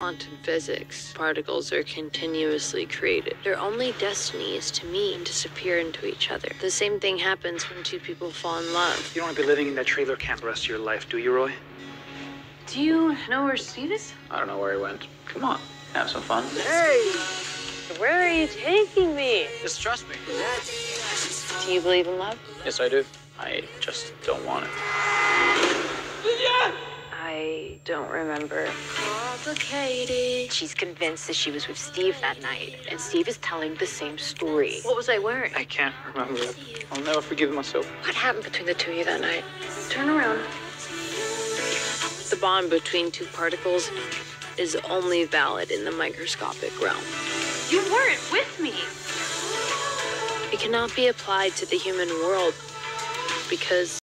quantum physics, particles are continuously created. Their only destiny is to meet and disappear into each other. The same thing happens when two people fall in love. You don't want to be living in that trailer camp the rest of your life, do you, Roy? Do you know where Steve is? I don't know where he went. Come on, have some fun. Hey! Where are you taking me? Just trust me. Do you believe in love? Yes, I do. I just don't want it. I don't remember. Complicated. She's convinced that she was with Steve that night, and Steve is telling the same story. What was I wearing? I can't remember it. I'll never forgive myself. What happened between the two of you that night? Turn around. The bond between two particles is only valid in the microscopic realm. You weren't with me. It cannot be applied to the human world because